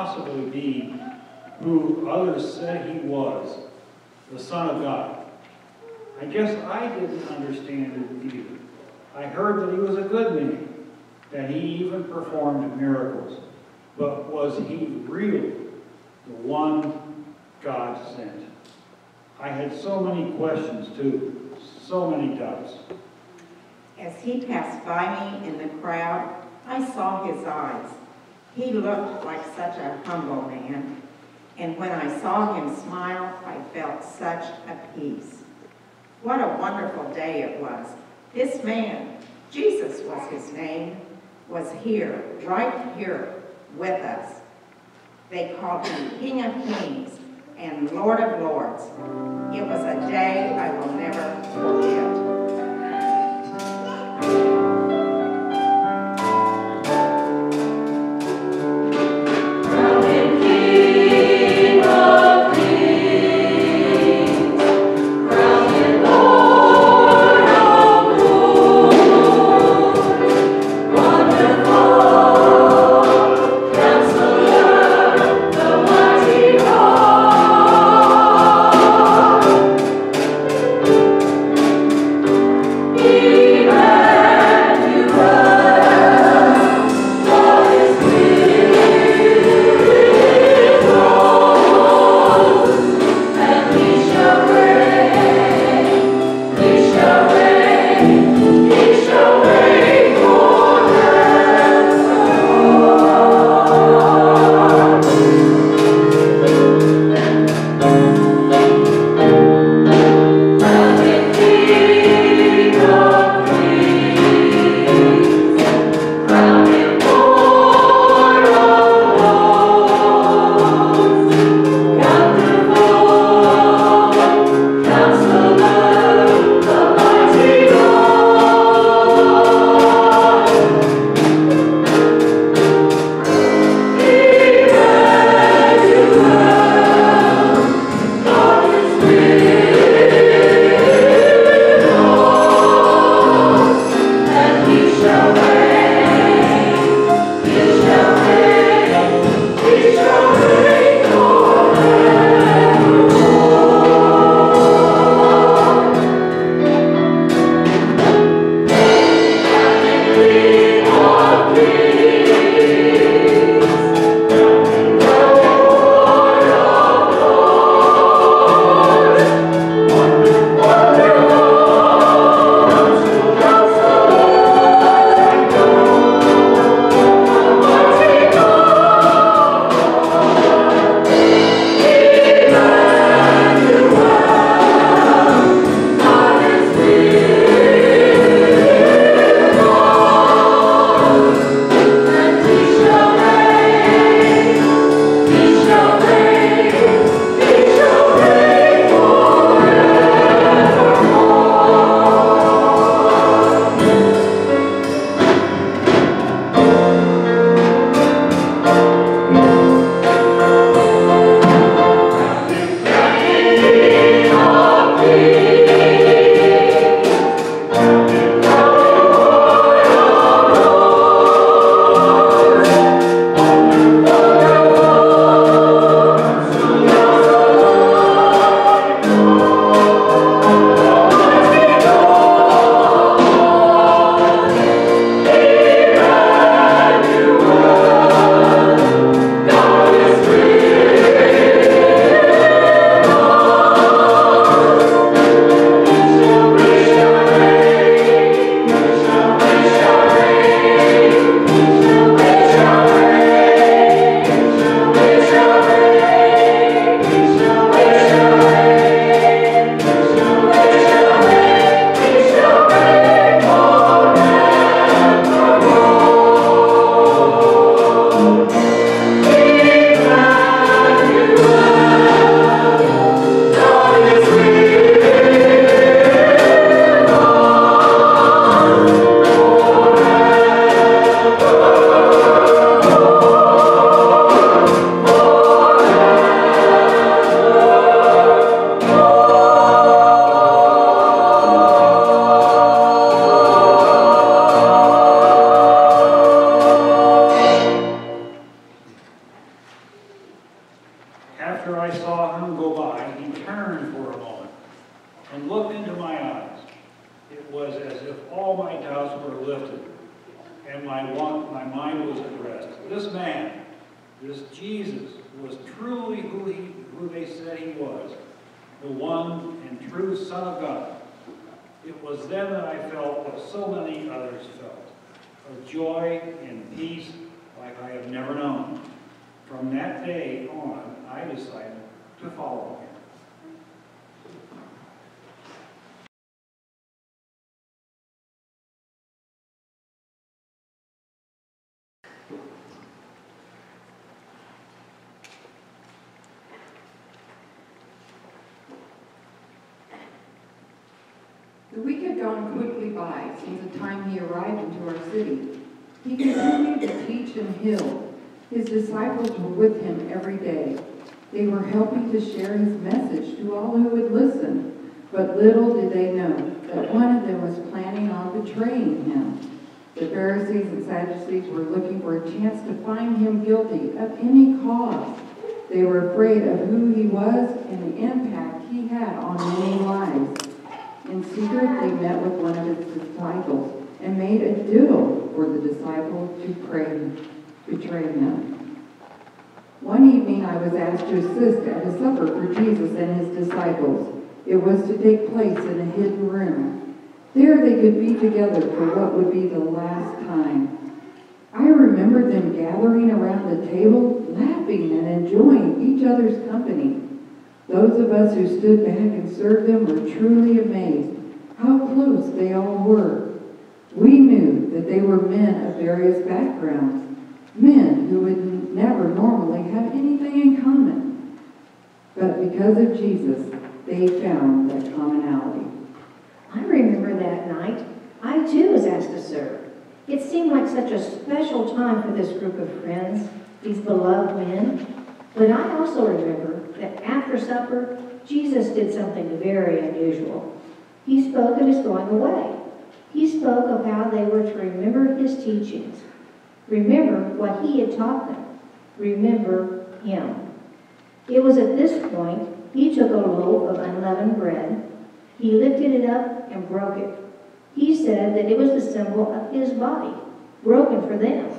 possibly be who others said he was, the Son of God. I guess I didn't understand it either. I heard that he was a good man, that he even performed miracles. But was he really the one God sent? I had so many questions too, so many doubts. As he passed by me in the crowd, I saw his eyes. He looked like such a humble man. And when I saw him smile, I felt such a peace. What a wonderful day it was. This man, Jesus was his name, was here, right here with us. They called him King of Kings and Lord of Lords. It was a day I will never forget. His message to all who would listen. But little did they know that one of them was planning on betraying him. The Pharisees and Sadducees were looking for a chance to find him guilty of any cause. They were afraid of who he was and the impact he had on many lives. In secret, they met with one of his disciples and made a deal for the disciple to pray, betray him. One evening, I was asked to assist at a supper for Jesus and his disciples. It was to take place in a hidden room. There they could be together for what would be the last time. I remember them gathering around the table, laughing and enjoying each other's company. Those of us who stood back and served them were truly amazed how close they all were. We knew that they were men of various backgrounds, men who would never normally have anything in common. But because of Jesus, they found that commonality. I remember that night. I too was asked to serve. It seemed like such a special time for this group of friends, these beloved men. But I also remember that after supper, Jesus did something very unusual. He spoke of his going away. He spoke of how they were to remember his teachings, remember what he had taught them, remember him. It was at this point he took a loaf of unleavened bread, he lifted it up and broke it. He said that it was the symbol of his body, broken for them.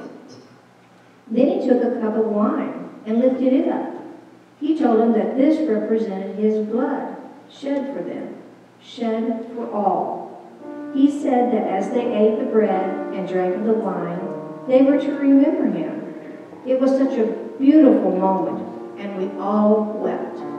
Then he took a cup of wine and lifted it up. He told them that this represented his blood, shed for them, shed for all. He said that as they ate the bread and drank of the wine, they were to remember him. It was such a beautiful moment, and we all wept.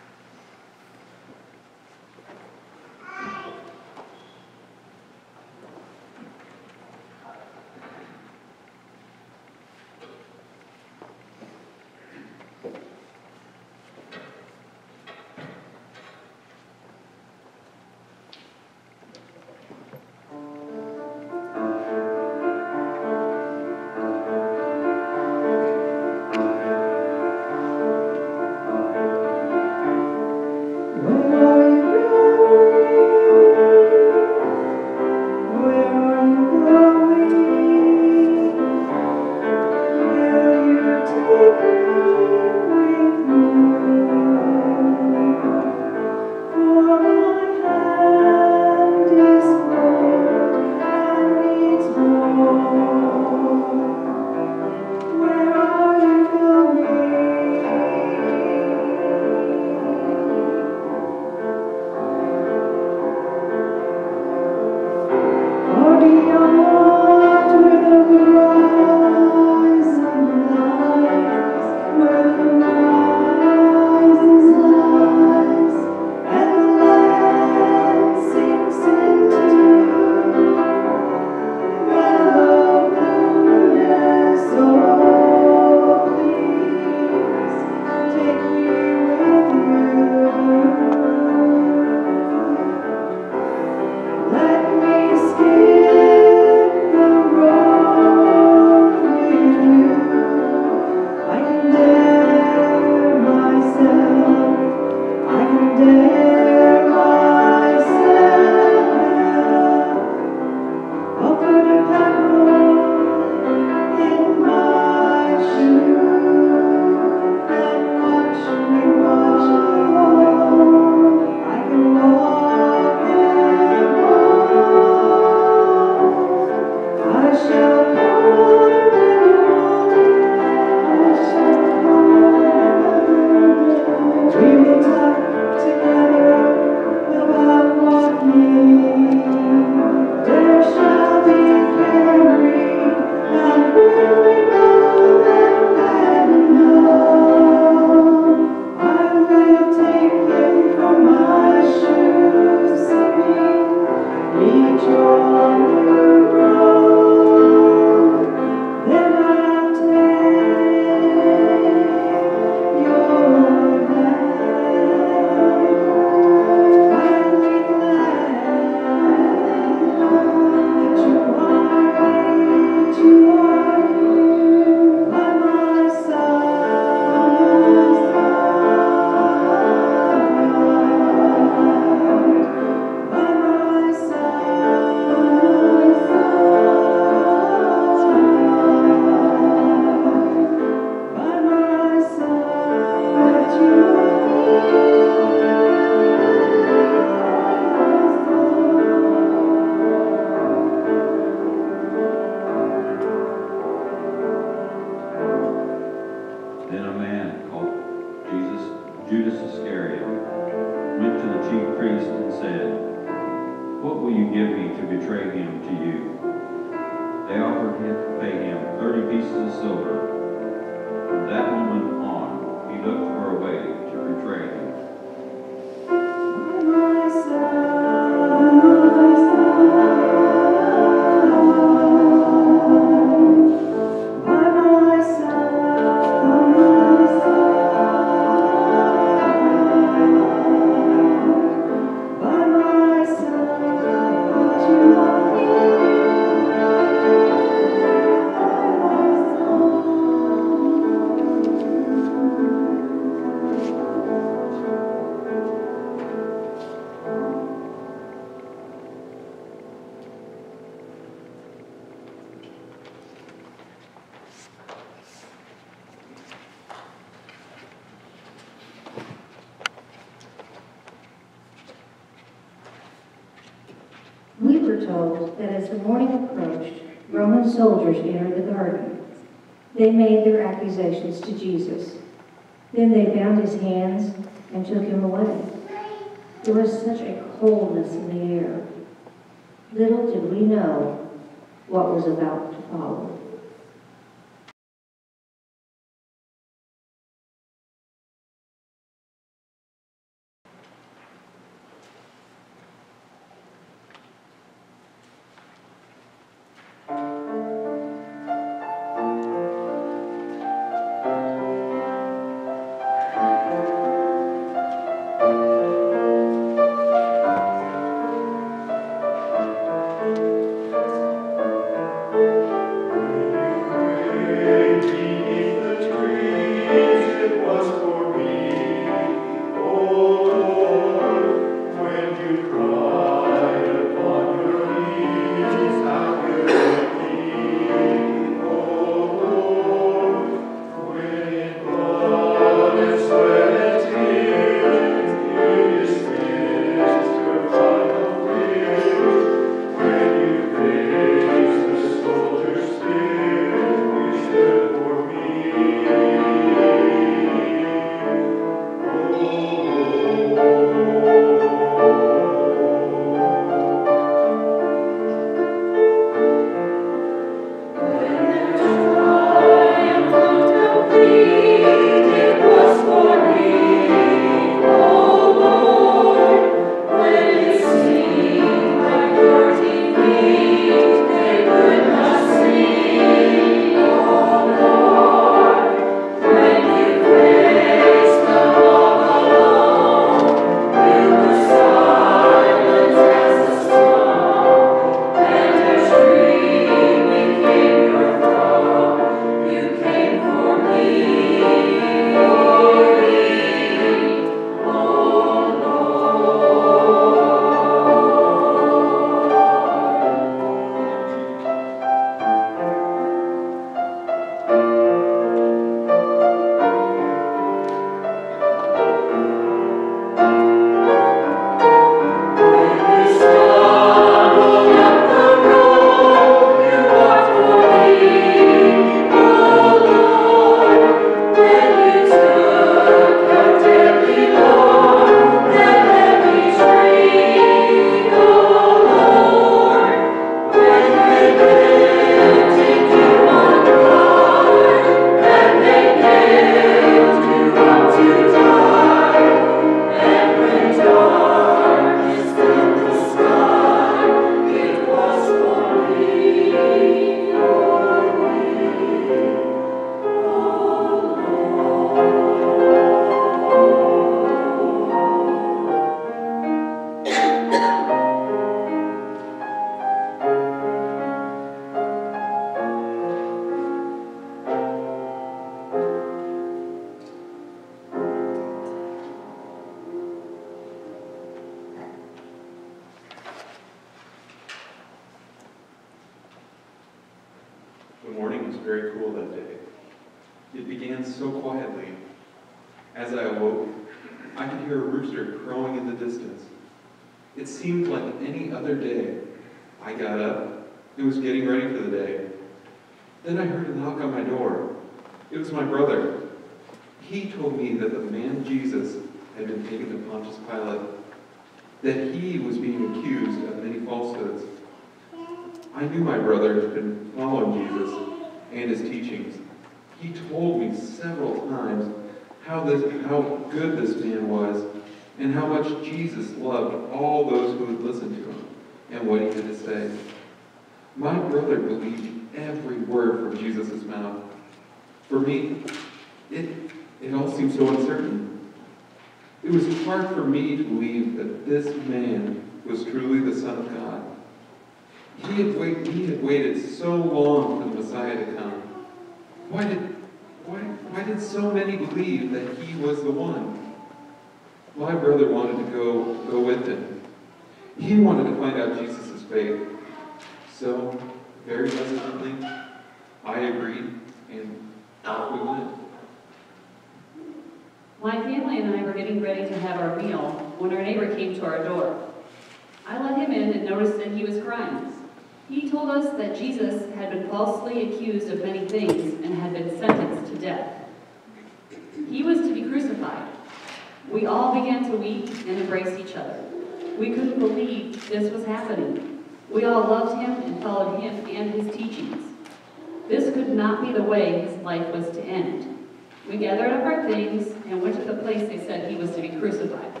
And went to the place they said he was to be crucified.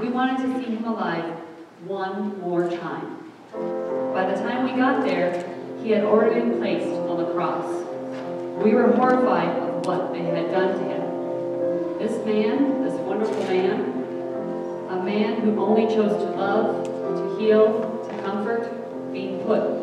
We wanted to see him alive one more time. By the time we got there, he had already been placed on the cross. We were horrified of what they had done to him. This man, this wonderful man, a man who only chose to love, to heal, to comfort, being put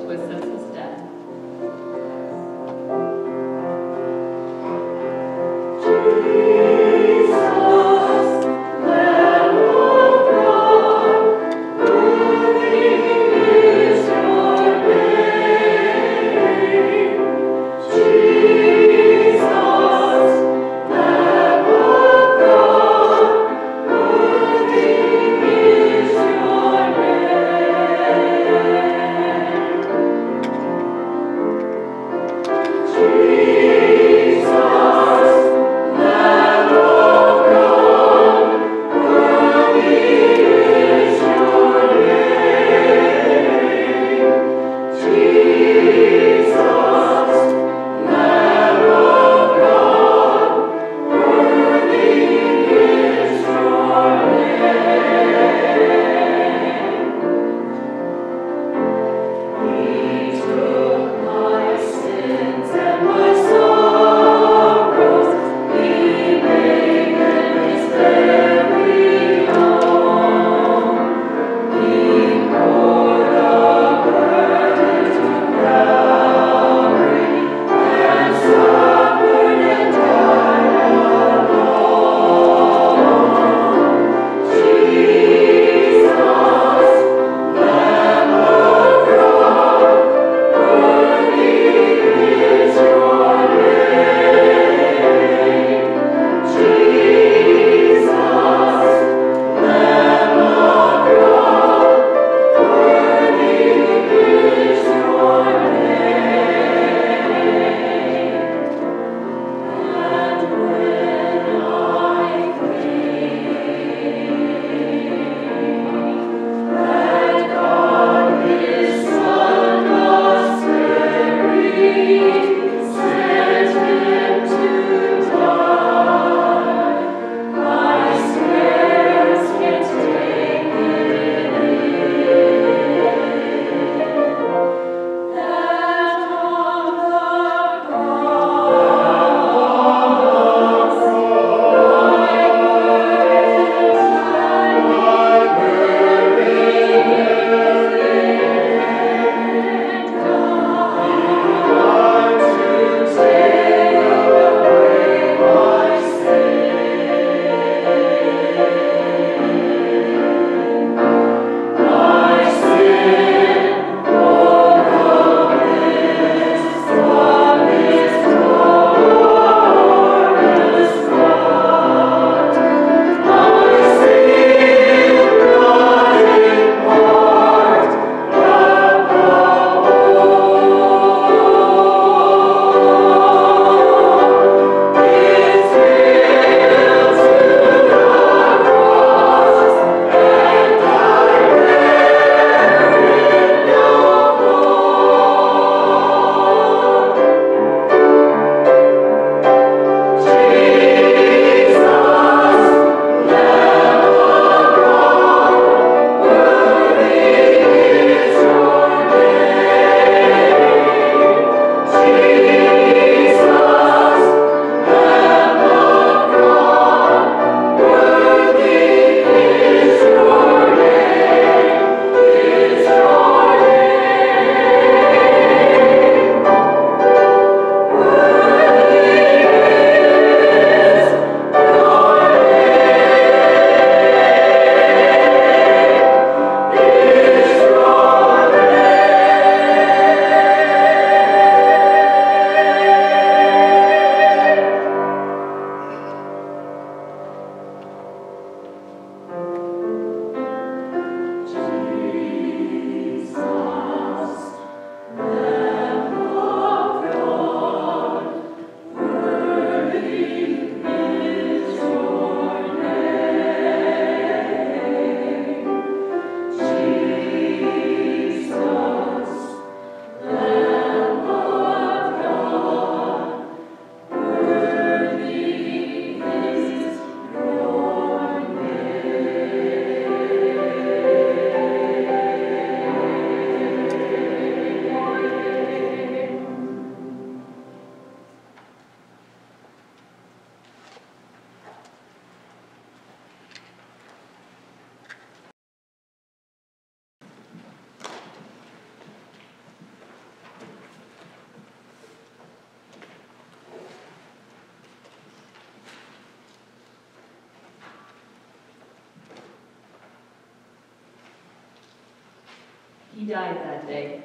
died that day,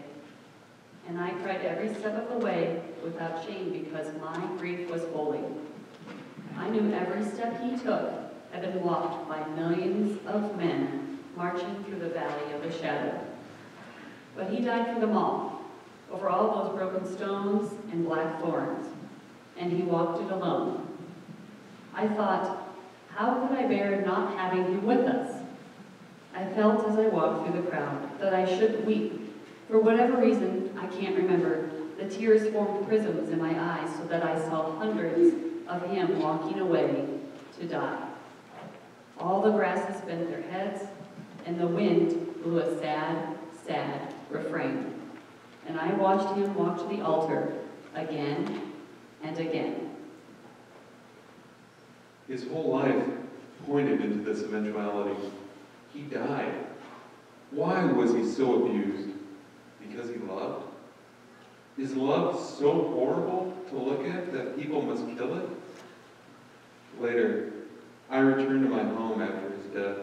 and I cried every step of the way without shame because my grief was holy. I knew every step he took had been walked by millions of men marching through the valley of the shadow. But he died for them all, over all those broken stones and black thorns, and he walked it alone. I thought, how could I bear not having him with us? I felt as I walked through the crowd that I should weep. For whatever reason, I can't remember, the tears formed prisms in my eyes so that I saw hundreds of him walking away to die. All the grasses bent their heads, and the wind blew a sad, sad refrain. And I watched him walk to the altar again and again. His whole life pointed into this eventuality. He died. Why was he so abused? Because he loved? Is love so horrible to look at that people must kill it? Later, I returned to my home after his death,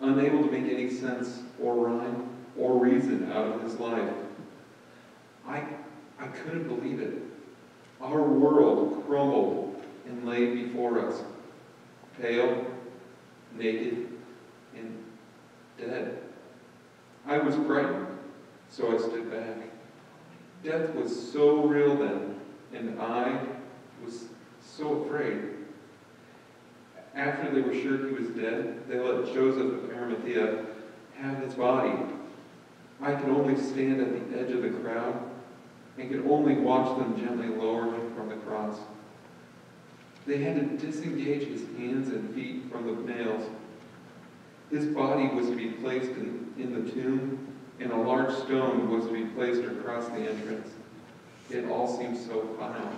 unable to make any sense or rhyme or reason out of his life. I, I couldn't believe it. Our world crumbled and lay before us, pale, naked, dead. I was frightened, so I stood back. Death was so real then, and I was so afraid. After they were sure he was dead, they let Joseph of Arimathea have his body. I could only stand at the edge of the crowd and could only watch them gently lower him from the cross. They had to disengage his hands and feet from the nails. His body was to be placed in, in the tomb, and a large stone was to be placed across the entrance. It all seemed so final.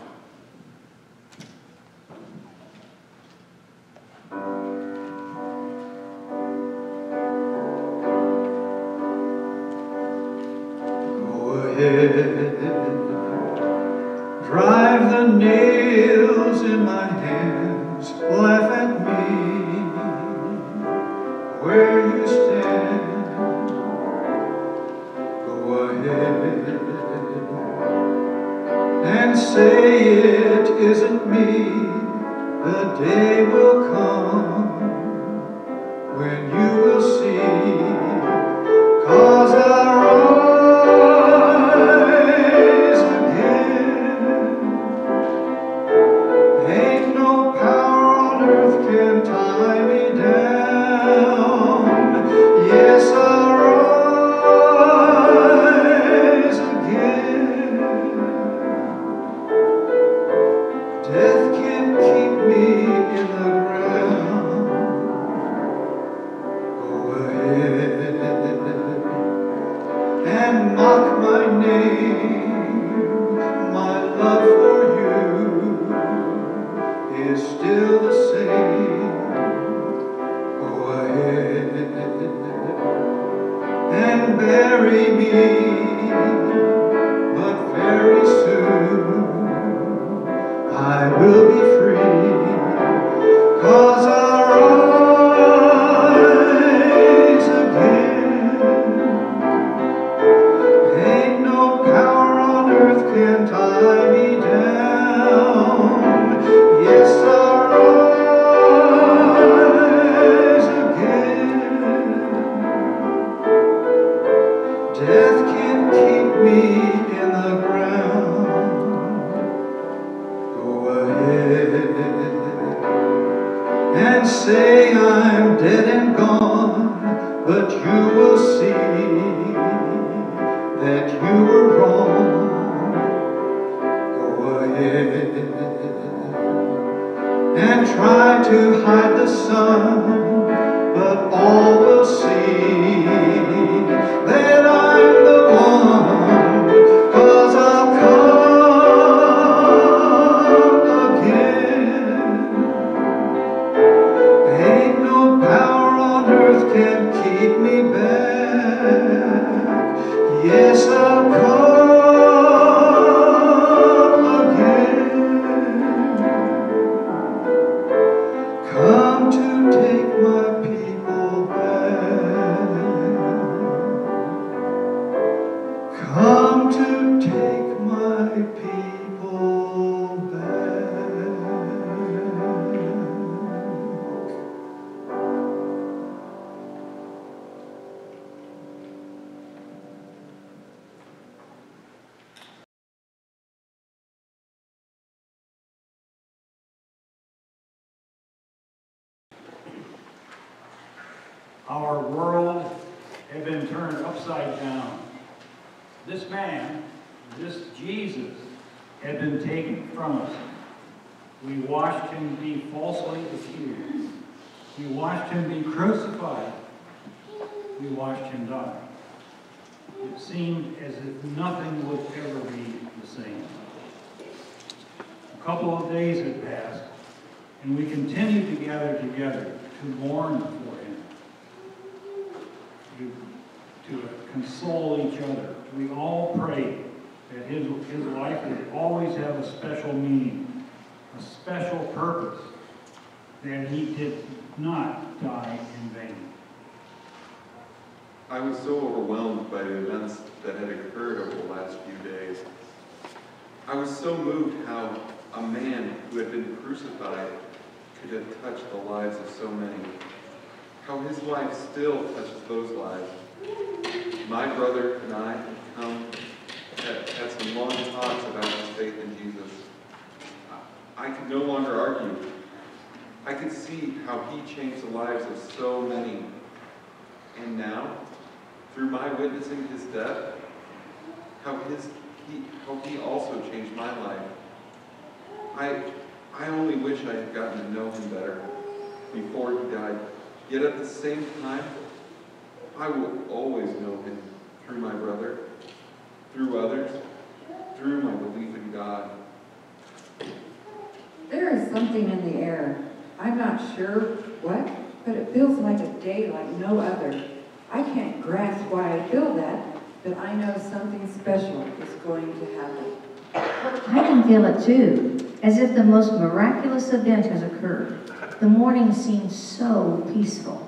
And say I'm dead and gone, but you will see that you were wrong. Go ahead and try to hide the sun, but all will see watched him be crucified. We watched him die. It seemed as if nothing would ever be the same. A couple of days had passed, and we continued to gather together to mourn for him, to, to console each other. We all prayed that his, his life would always have a special meaning, a special purpose, that he did not die in vain. I was so overwhelmed by the events that had occurred over the last few days. I was so moved how a man who had been crucified could have touched the lives of so many. How his life still touches those lives. My brother and I had come, had, had some long talks about his faith in Jesus. I I could no longer argue. I could see how he changed the lives of so many. And now, through my witnessing his death, how his he how he also changed my life. I I only wish I had gotten to know him better before he died. Yet at the same time, I will always know him through my brother, through others, through my belief in God. There is something in the air. I'm not sure what, but it feels like a day like no other. I can't grasp why I feel that, but I know something special is going to happen. I can feel it too, as if the most miraculous event has occurred. The morning seems so peaceful.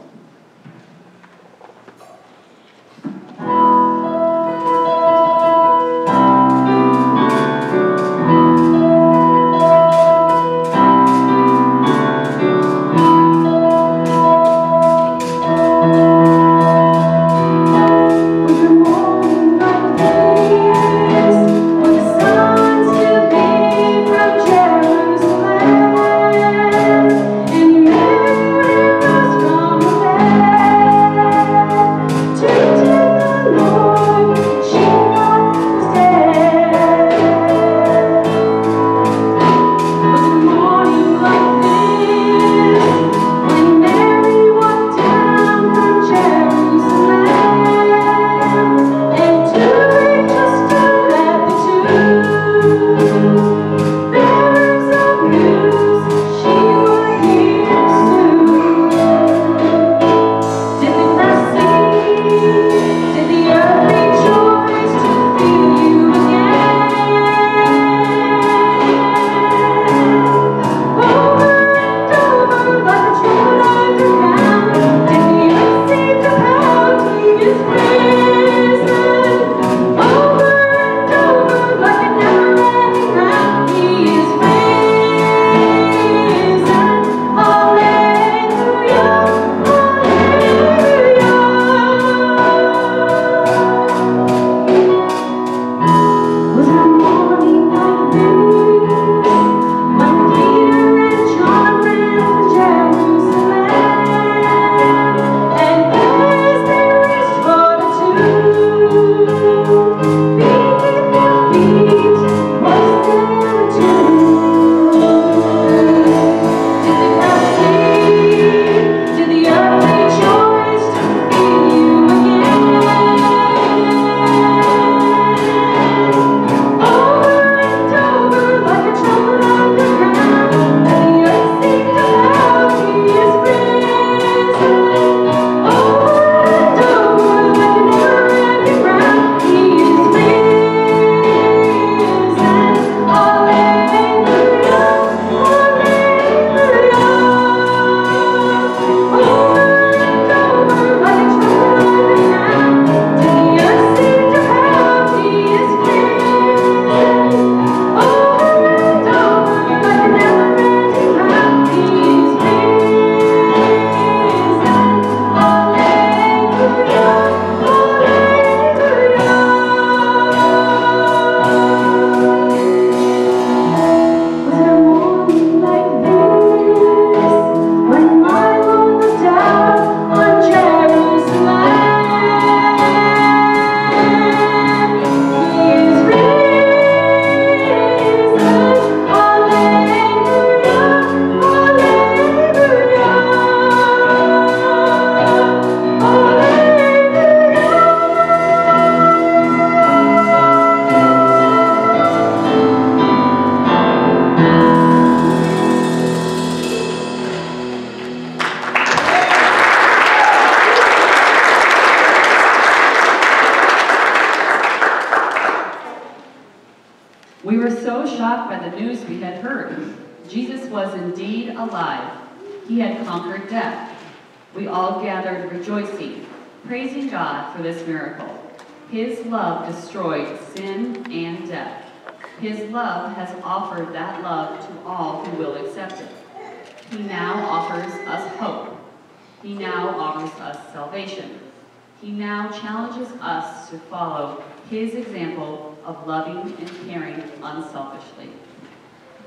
Now challenges us to follow his example of loving and caring unselfishly.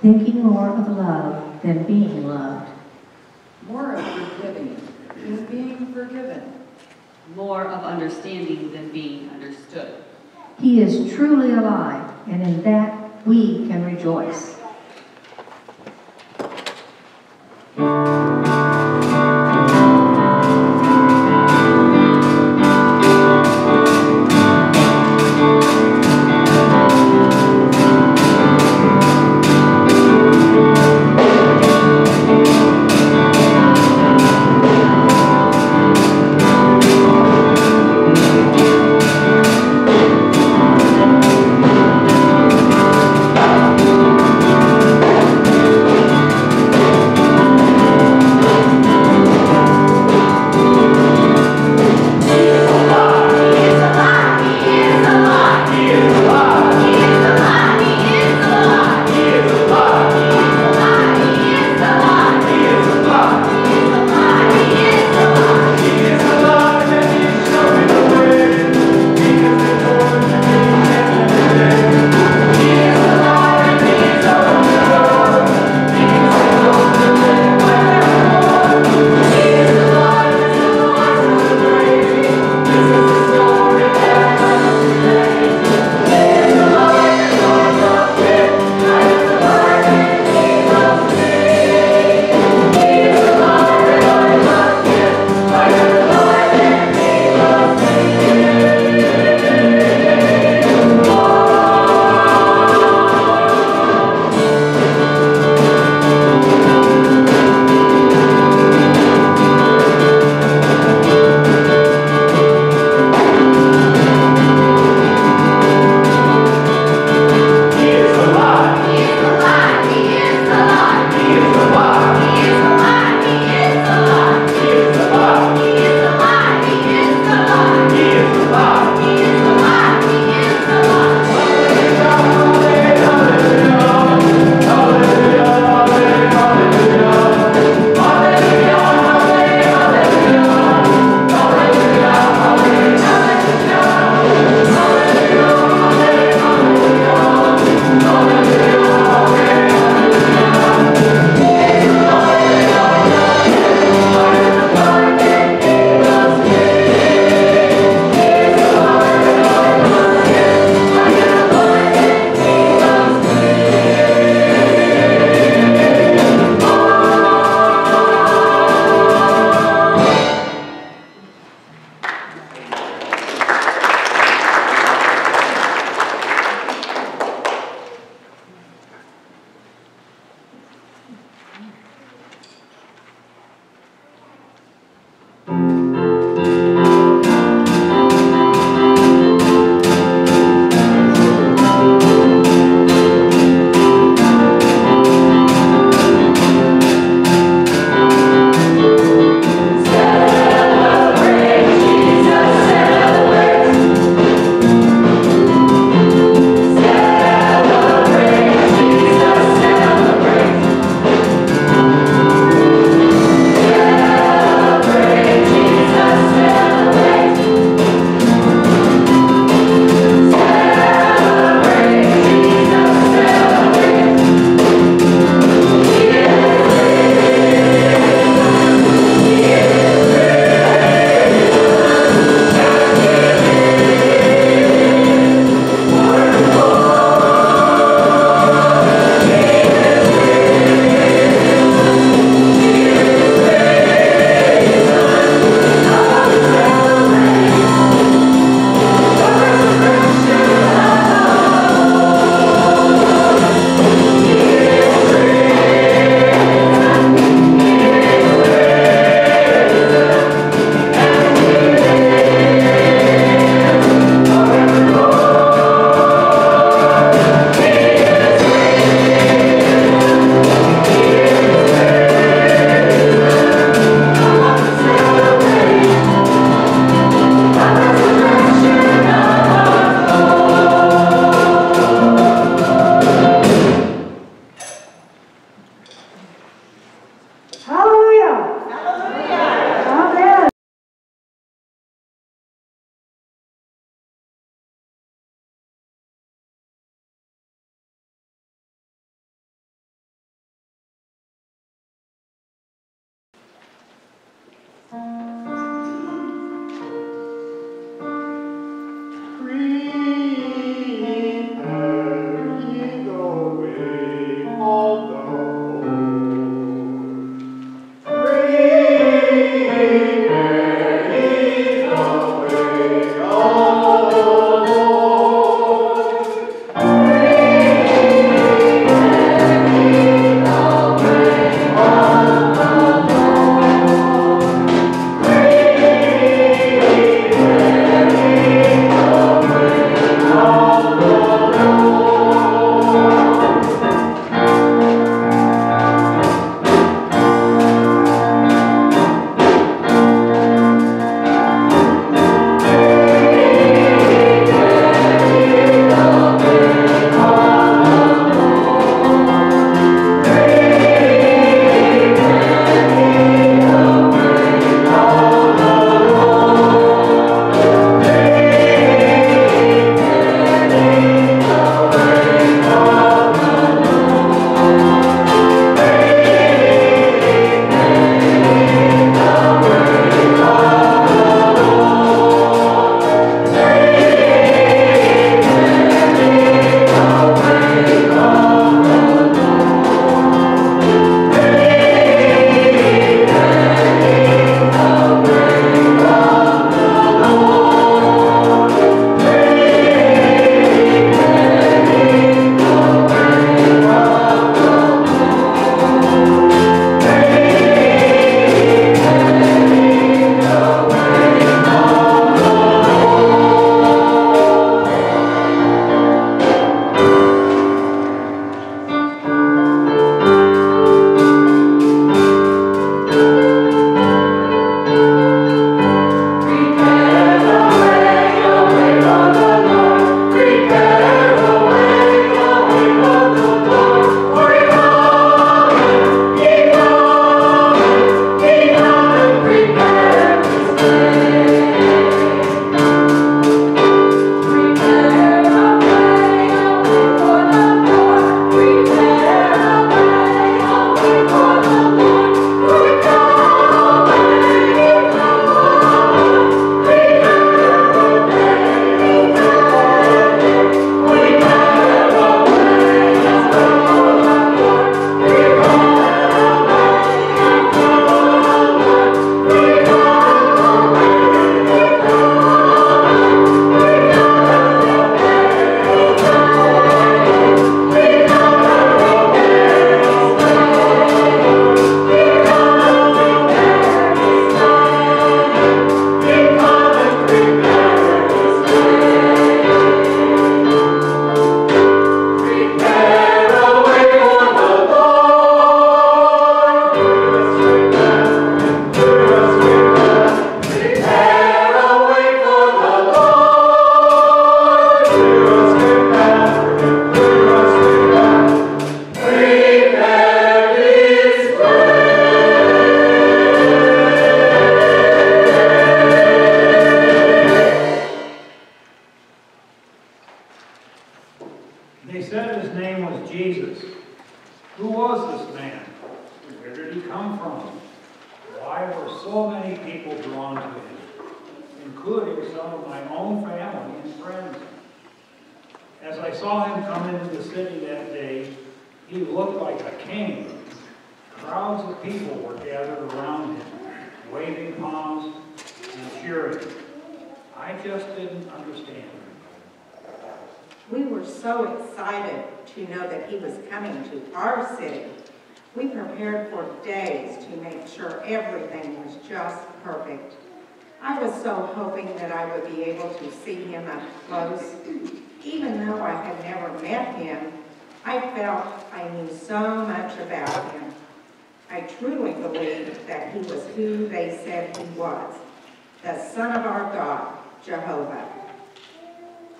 Thinking more of love than being loved. More of forgiving than being forgiven. More of understanding than being understood. He is truly alive, and in that we can rejoice.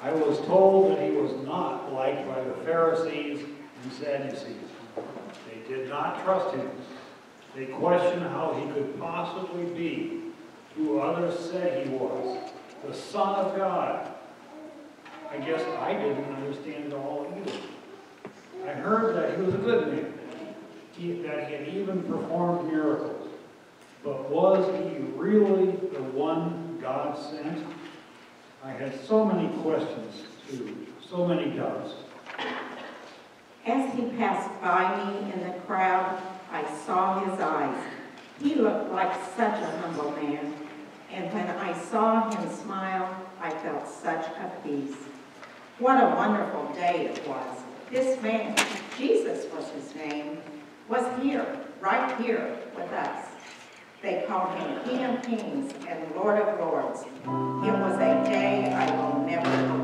I was told that he was not liked by the Pharisees and Sadducees. They did not trust him. They questioned how he could possibly be who others said he was, the Son of God. I guess I didn't understand it all either. I heard that he was a good man, that he had even performed miracles. But was he really the one God sent? I had so many questions too, so many doubts. As he passed by me in the crowd, I saw his eyes. He looked like such a humble man, and when I saw him smile, I felt such a peace. What a wonderful day it was. This man, Jesus was his name, was here, right here with us. They called him King of Kings and Lord of Lords. It was a day I will never forget.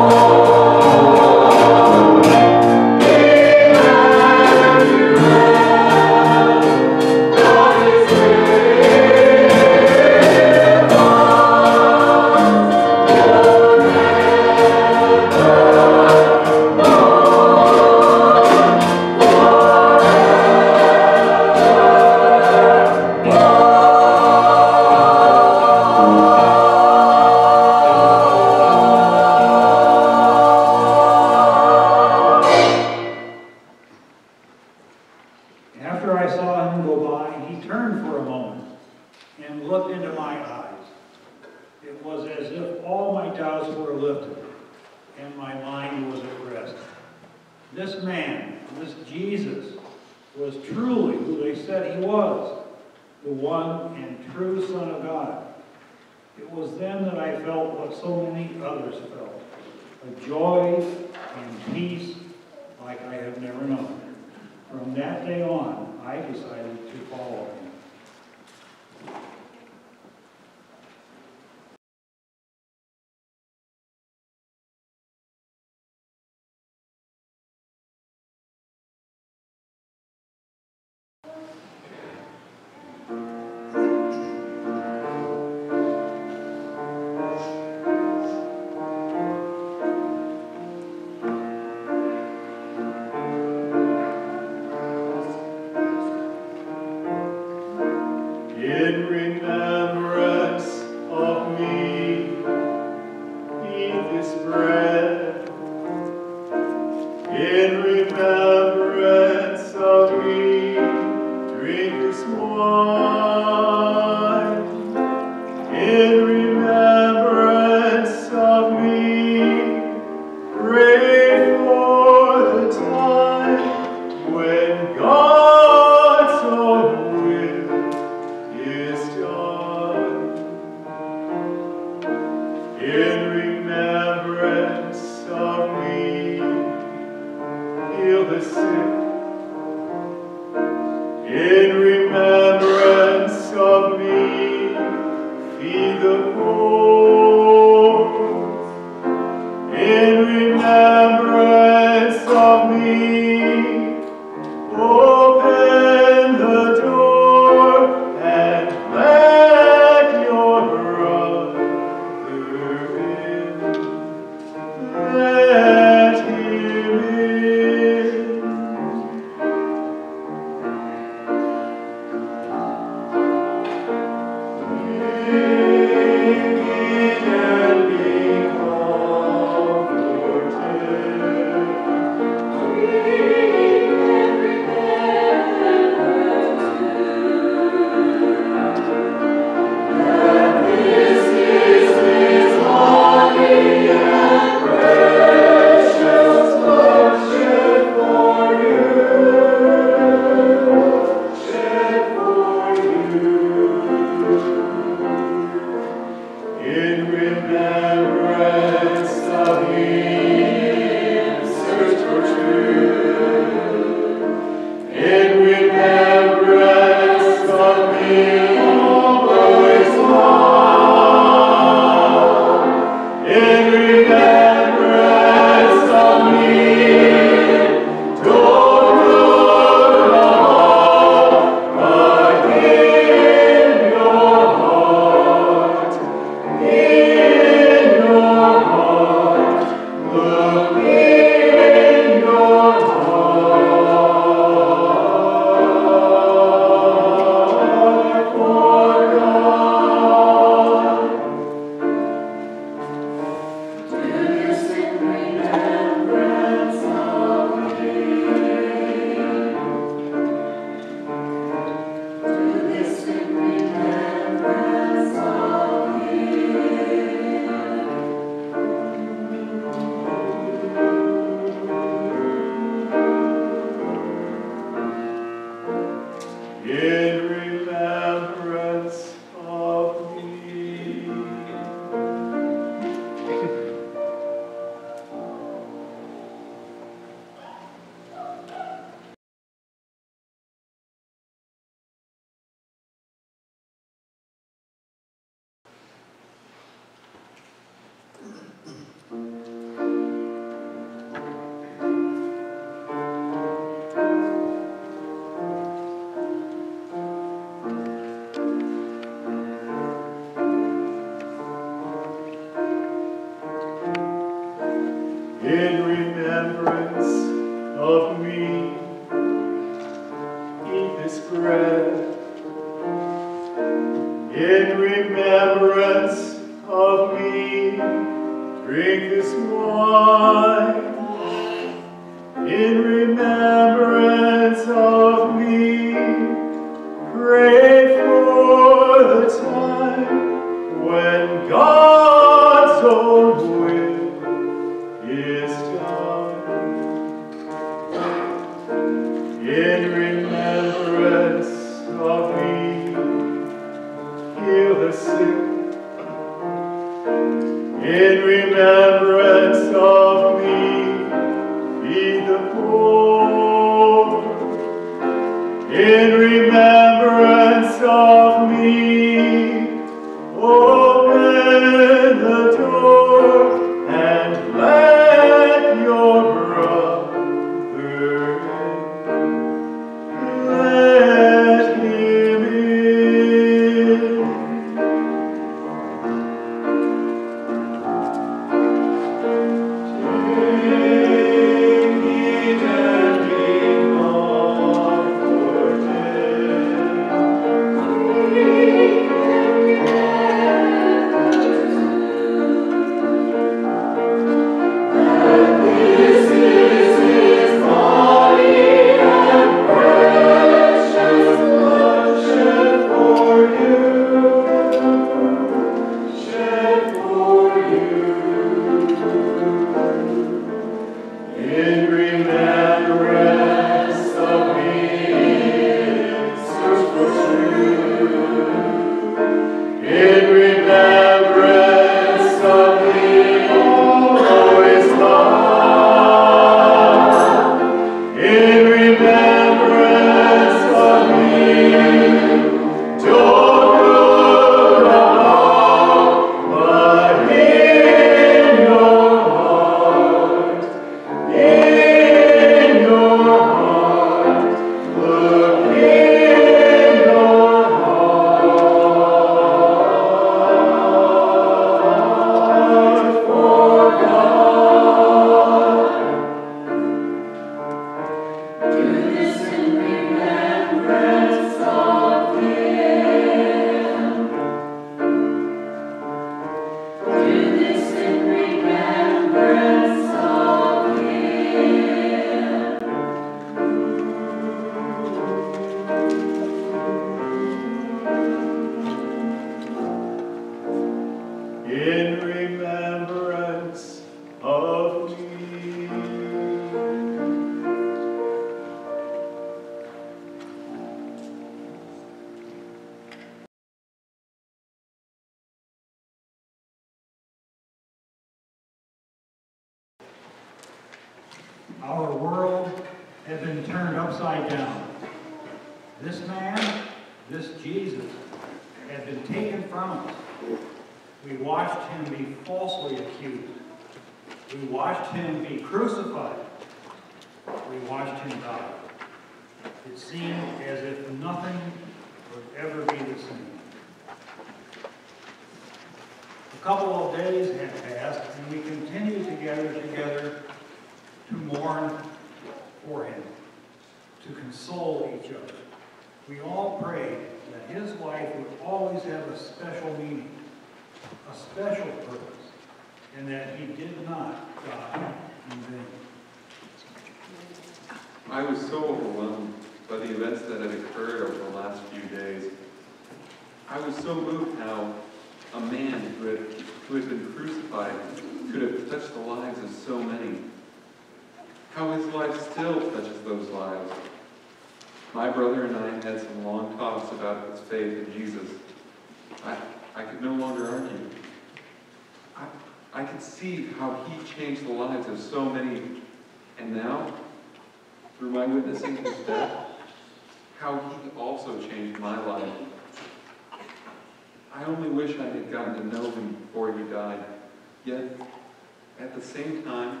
At the same time,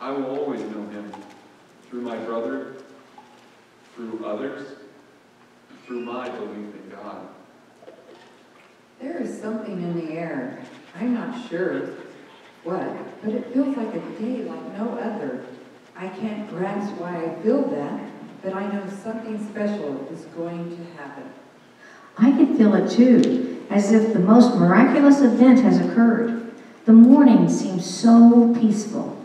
I will always know him through my brother, through others, through my belief in God. There is something in the air. I'm not sure what, but it feels like a day like no other. I can't grasp why I feel that, but I know something special is going to happen. I can feel it too, as if the most miraculous event has occurred. The morning seemed so peaceful.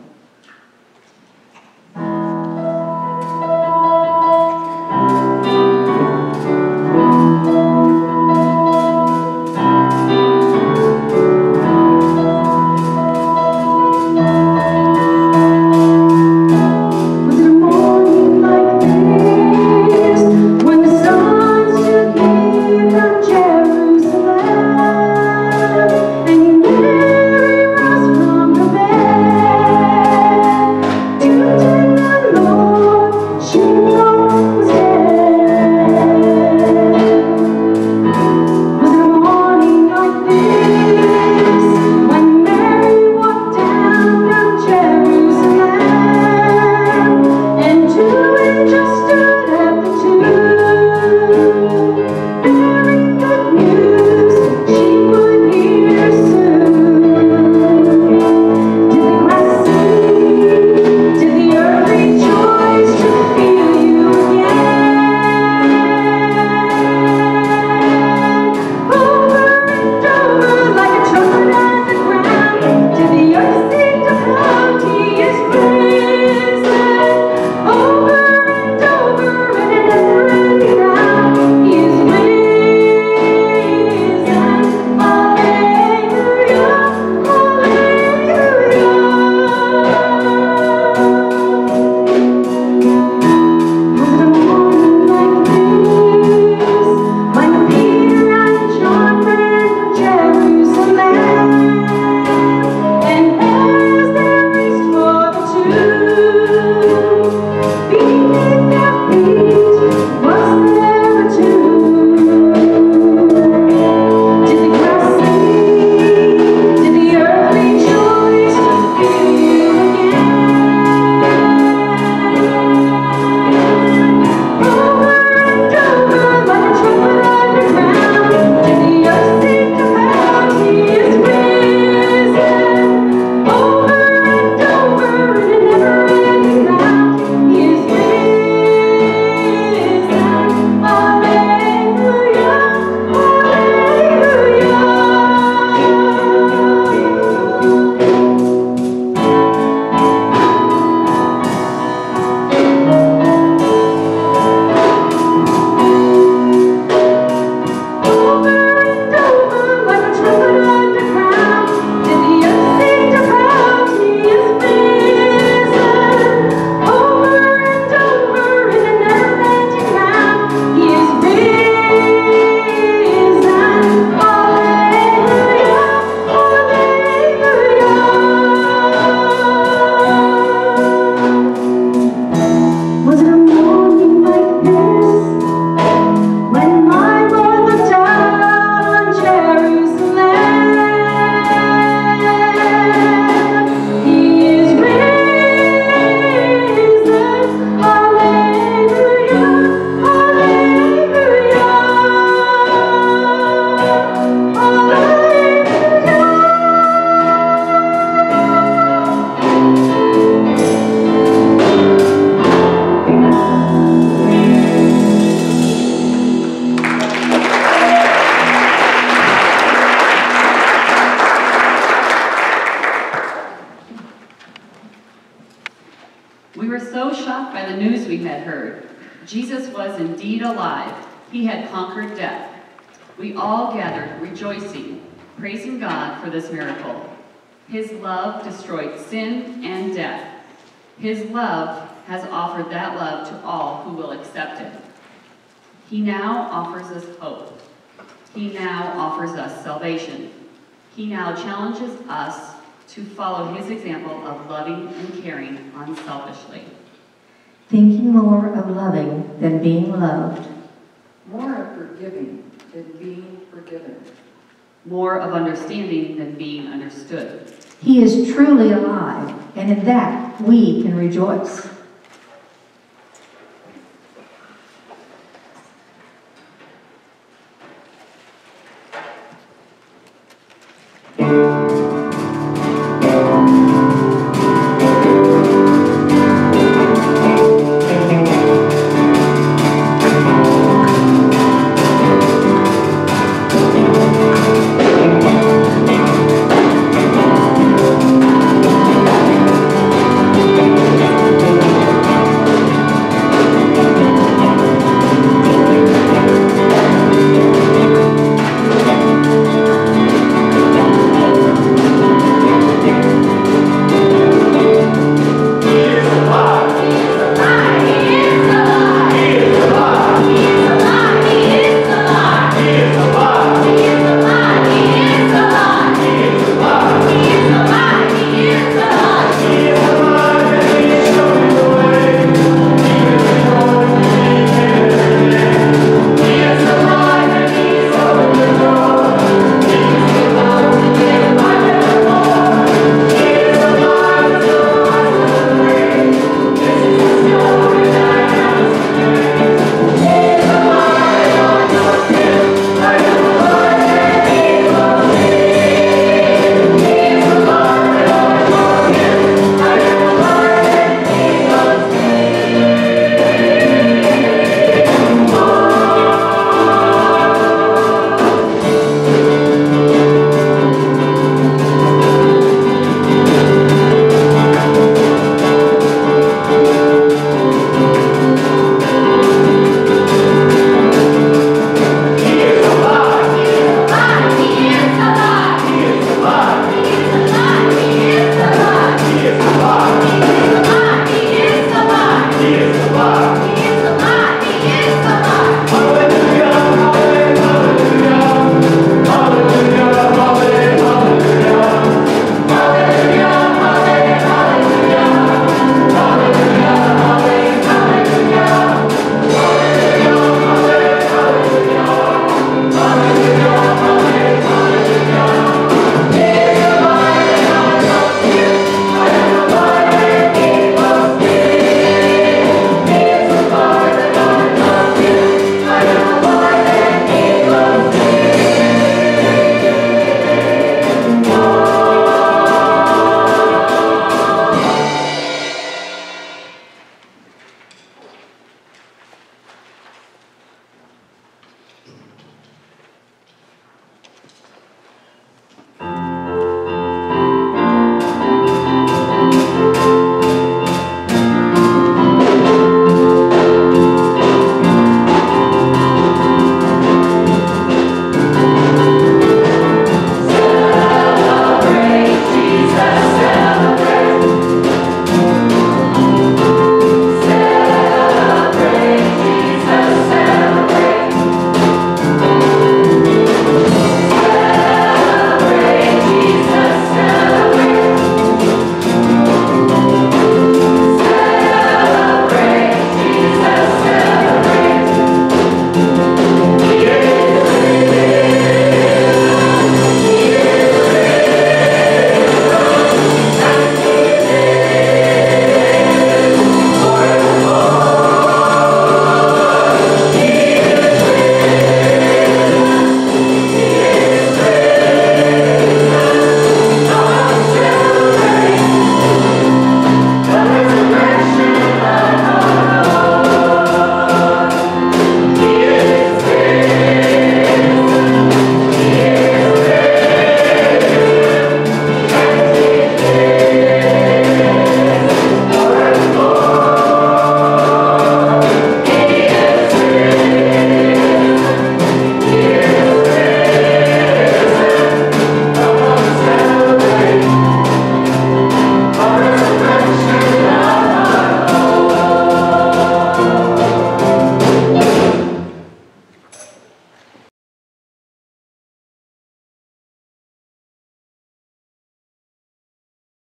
He now offers us hope. He now offers us salvation. He now challenges us to follow his example of loving and caring unselfishly. Thinking more of loving than being loved. More of forgiving than being forgiven. More of understanding than being understood. He is truly alive, and in that we can rejoice.